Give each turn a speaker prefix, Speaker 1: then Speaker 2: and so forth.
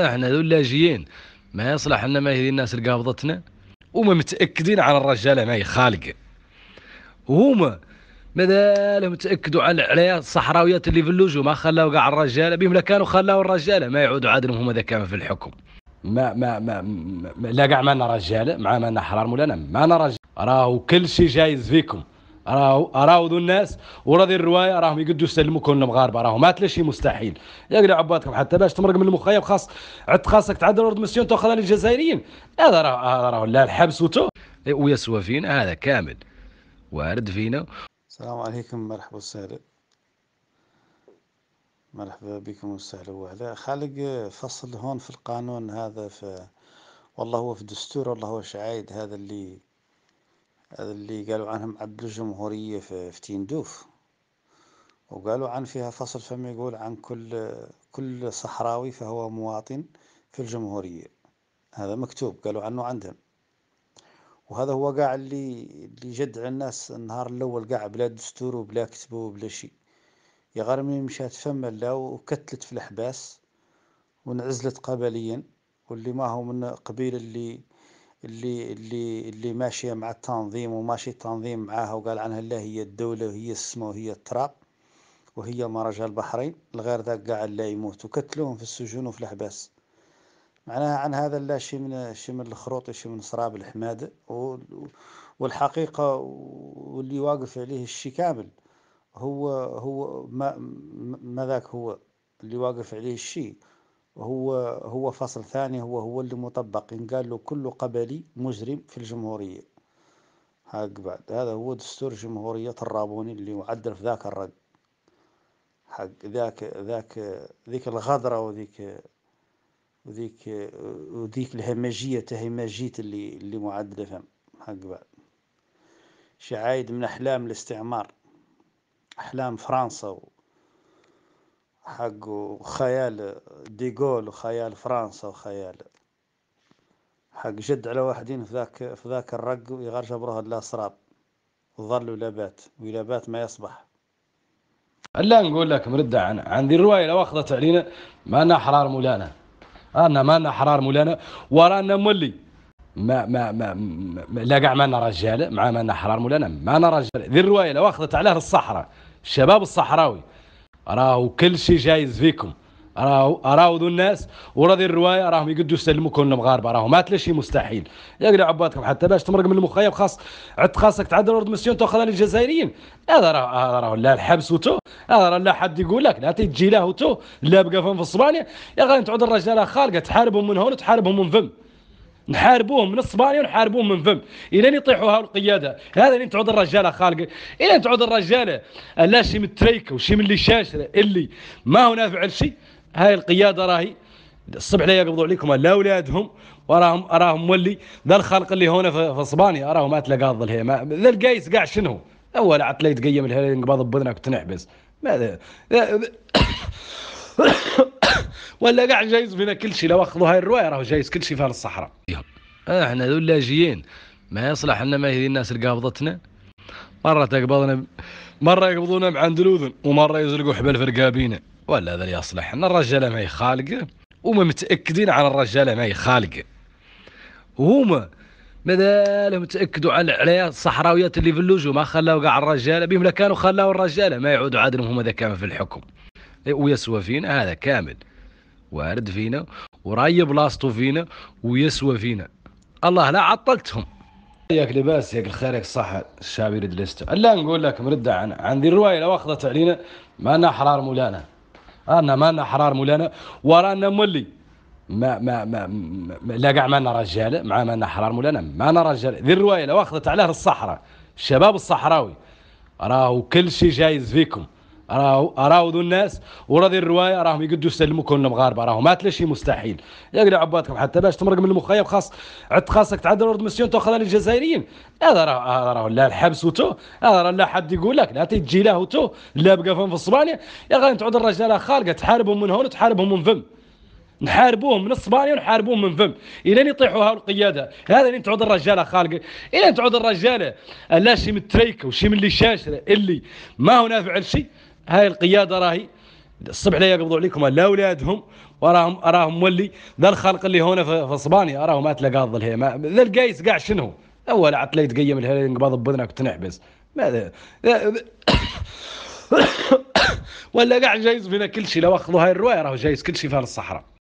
Speaker 1: إحنا ذو اللاجئين. ما يصلح أن ما هذه الناس اللي قابضتنا وما متأكدين عن الرجاله ما هي خالقه وهما ماذا متاكدوا على على الصحراويات اللي في اللجوء؟ ما خلاوا كاع الرجاله بهم كانوا خلاوا الرجاله ما يعودوا عادلهم هما ذا كانوا في الحكم. ما ما ما, ما لا كاع مالنا رجاله مع مالنا حرار مولانا مالنا رجال. راهو كل شيء جايز فيكم. راهو راهو ذو الناس. وراضي الرواية راهم يقدوا يسلموكم المغاربه راهو ما شيء مستحيل. يا عبادكم حتى باش تمرق من المخيم خاص عد خاصك تعدل أرض مسيون تأخذها للجزائريين. هذا راه هذا راه لا الحبس وتو. ويسوى فينا هذا كامل. وارد فينا.
Speaker 2: السلام عليكم. مرحبا وسهلا مرحبا بكم وسهلا وهلا. خالق فصل هون في القانون هذا في والله هو في الدستور والله هو شعايد هذا اللي اللي قالوا عنهم عدل الجمهورية في, تيندوف. وقالوا عن فيها فصل فما يقول عن كل كل صحراوي فهو مواطن في الجمهورية. هذا مكتوب قالوا عنه عندهم. وهذا هو قاع اللي اللي جدع الناس النهار الأول قاع بلا دستور وبلا كتب وبلا شيء. يا غرمي مشات فما لا وكتلت في الحباس وانعزلت قبليا واللي ما هو من قبيل اللي اللي اللي اللي ماشية مع التنظيم وماشي التنظيم معاها وقال عنها لا هي الدولة وهي السماء وهي التراب وهي مرج البحرين الغير ذاك قاع لا يموت وكتلوهم في السجون وفي الحباس معناها عن هذا لا شيء من شيء من الخروط شيء من سراب الحماده والحقيقة واللي واقف عليه الشيء كامل هو هو ما ما ذاك هو اللي واقف عليه الشيء. هو هو فصل ثاني هو هو اللي مطبق. إن قال له كل قبلي مجرم في الجمهورية. حق بعد. هذا هو دستور جمهورية الرابوني اللي معدل في ذاك الرق حق ذاك ذاك ذيك الغدرة وذيك وذيك وذيك الهمجية تهمجية اللي اللي معدلة فهم حق بعد. شعايد من أحلام الاستعمار. أحلام فرنسا حق خيال ديغول وخيال فرنسا وخيال حق جد على واحدين في ذاك في ذاك الرق ويغار جبروها لا سراب. وظل ولا بات ولا بات ما يصبح.
Speaker 1: لا نقول لك مرد عن عن ذي الرواية لو أخذت علينا ما أنا احرار مولانا. أنا ما أنا احرار مولانا ورانا مولي. ما ما ما, ما لا قاع ما أنا رجالة مع ما أنا احرار مولانا. ما أنا رجال ذي الرواية لو أخذت عليها الصحراء. الشباب الصحراوي. راهو كل شيء جايز فيكم. راهو راهو ذو الناس وراضي الرواية راهم يقدوا يسلموكم المغاربه راهو ما شيء مستحيل. يا عبادكم حتى باش تمرق من المخيم خاص عد خاصك تعدل أرض مسيون تاخذها للجزائريين هذا راه هذا راه لا الحبس وتو هذا راه لا حد يقول لك لا تجي له وتو لا بقى فم في الصبانيه يا غادي تعود الرجاله خارقة تحاربهم من هون وتحاربهم من فم. نحاربوهم من الصبانيه ونحاربوهم من فم. الين يطيحوا هاو القيادة. هذا اللي تعود الرجاله خالقه الين تعود الرجاله لا شي من التريكه وشي من اللي شاشره اللي ما هو نافع لشيء. هاي القيادة راهي. الصبح لا يقبضوا عليكم. لا أولادهم. وراهم أراهم مولي ذا الخلق اللي هنا في اسبانيا أراهم ما تلقى الظل ما ذا القيس قاع شنو؟ اول عتلي تقيم الهلال انقبض بذنك وتنحبس ماذا؟ ولا قاعد جايز فينا كل شيء لو أخذوا هاي الرواية راهو جايز كل شيء في الصحراء. إحنا ذو اللاجئين. ما يصلح ان ما هذه الناس اللي قابضتنا مرة تقبضنا مرة يقبضونا بعند الاذن ومرة يزلقوا حبل في رقابينا. ولا هذا اللي يصلح. إن الرجاله ما هي خالقه وما متأكدين عن الرجاله ما هي خالقه وهما ماذا متاكدوا على على الصحراويات اللي في اللجوء؟ ما خلاوا كاع الرجاله بهم كانوا خلاوا الرجاله ما يعودوا عادلهم هما ذا كانوا في الحكم. ويسوى فينا هذا كامل. وارد فينا وراي بلاصتو فينا ويسوى فينا. الله لا عطلتهم. ياك لباس ياك الخير ياك الصحة. الشعب يريد لسته إلا نقول لك مرد عن عن ذي الرواية لو أخذت علينا ما أنا احرار مولانا. أنا ما أنا احرار مولانا ورانا مولي. ما ما ما, ما لا قاع ما أنا رجاله مع ما أنا احرار مولانا. ما أنا رجال. ذي الرواية لو أخذت عليها الصحراء الشباب الصحراوي راهو كل شيء جايز فيكم. ذو الناس. وراضي الرواية راهم يقدوا يسلموكم المغاربه راهو ما شيء مستحيل. يا عبادكم حتى باش تمرق من المخيم خاص عد خاصك تعدل ارض مسيون تاخذها للجزائريين هذا راه هذا راه لا الحبس وتو هذا راه لا حد يقول لك لا تجي له وتو لا بقى فم في الصبانيه يا غادي تعود الرجاله خالقة تحاربهم من هون وتحاربهم من فم. نحاربوهم من الصبانيه ونحاربوهم من فم. الين يطيحوا هاو القيادة. هذا اللي تعود الرجاله خالقة. الين تعود الرجاله لا شي من التريكة وشي من اللي شاشرة اللي ما هو نافع لشيء هاي القيادة راهي الصبح لا يقبضوا عليكم لا أولادهم وراهم اراهم مولي ذا الخلق اللي هنا في, اسبانيا اراهم ما تلقى الظل هي ذا القيس قاع شنو؟ أول عتلي يتقيم الهلال ينقبض ببذنك وتنحبس ماذا؟ ولا قاع جايز فينا كل شيء لو أخذوا هاي الرواية راهو جايز كل شيء في الصحراء.